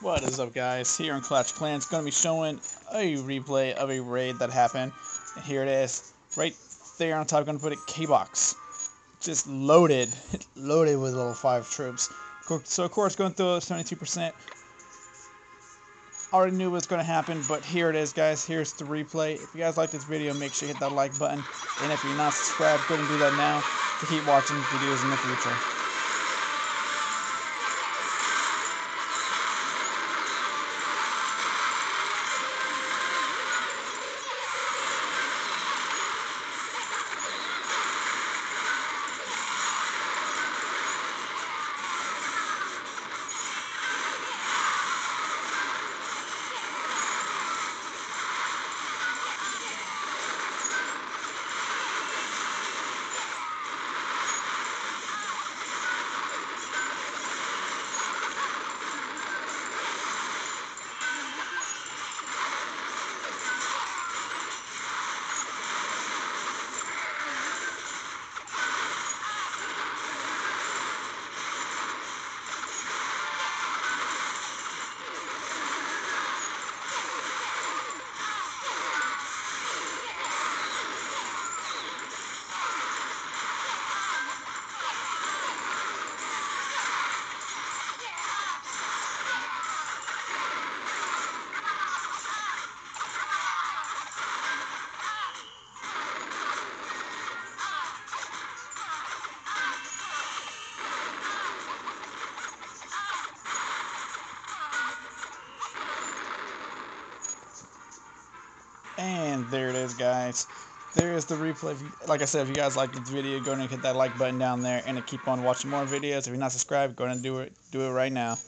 What is up guys, here in Clash Clans, going to be showing a replay of a raid that happened. And here it is, right there on top, going to put it K-Box. Just loaded, loaded with level 5 troops. So of course going through 72%. Already knew what's going to happen, but here it is guys, here's the replay. If you guys like this video, make sure you hit that like button. And if you're not subscribed, go and do that now to keep watching videos in the future. And there it is, guys. There is the replay. You, like I said, if you guys like this video, go ahead and hit that like button down there and keep on watching more videos. If you're not subscribed, go ahead and do it. Do it right now.